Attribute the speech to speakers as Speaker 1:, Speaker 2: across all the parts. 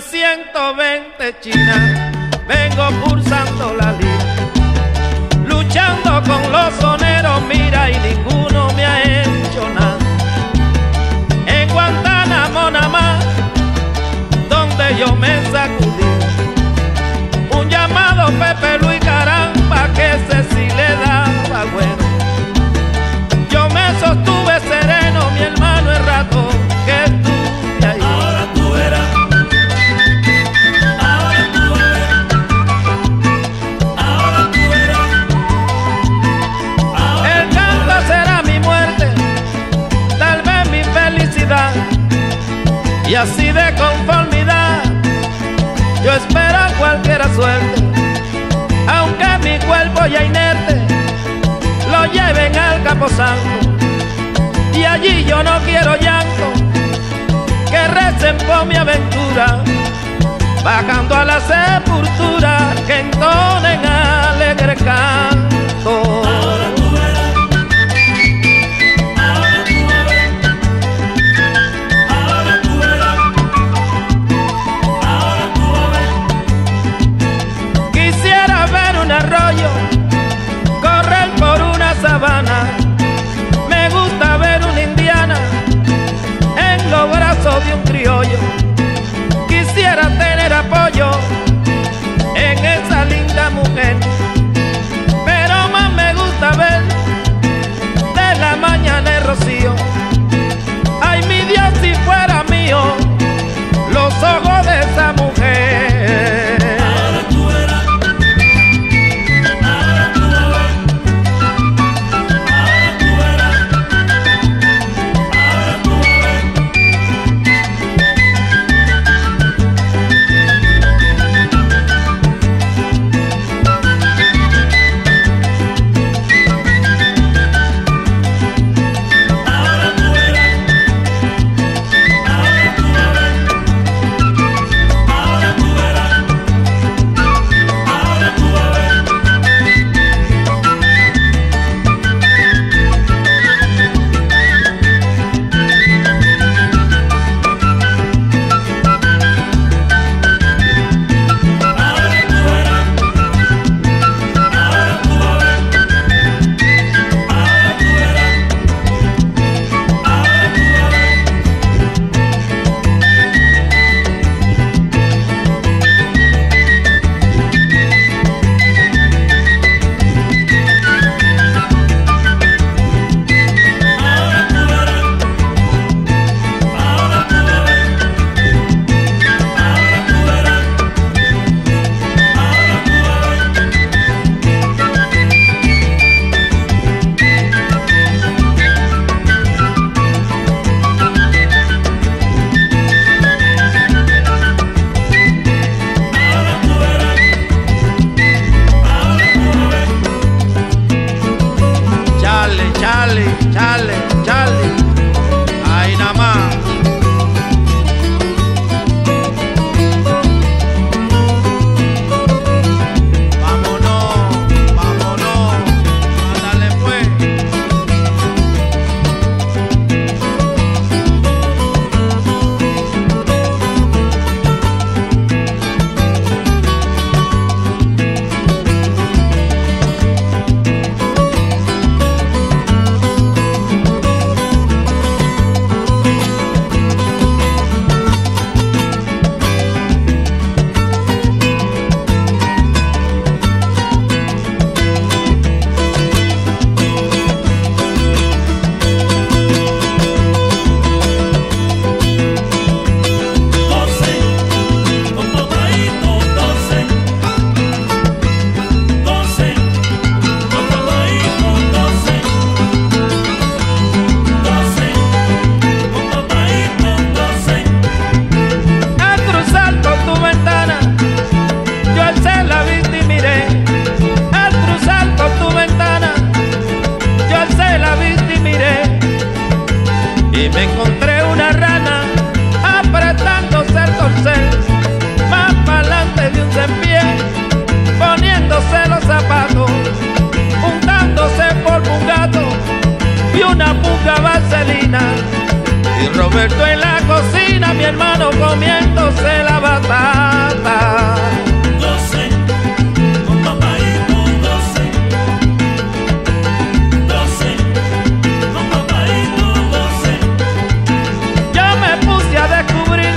Speaker 1: 920 China, vengo cursando la lid, luchando con los soneros, mira y ninguno me ha hecho nada. En Guantánamo nada más, donde yo me sacudí, un llamado Pepe Luis Caramba que ese sí le daba bueno. Yo me sostuve yo espero cualquiera suerte, aunque mi cuerpo ya inerte lo lleven al Caposanto y allí yo no quiero llanto, que recen por mi aventura, bajando a la sepultura, que entonen alegre canto. y Roberto en la cocina, mi hermano comiéndose la batata.
Speaker 2: Doce, con papá y con doce. Doce, con
Speaker 1: papá y con doce. Yo me puse a descubrir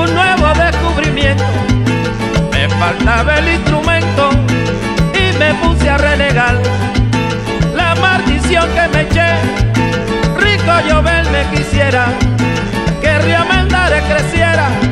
Speaker 1: un nuevo descubrimiento. Me faltaba el instrumento y me puse a renegar la maldición que me eché rico yo verme quisiera, que Río Mandare creciera.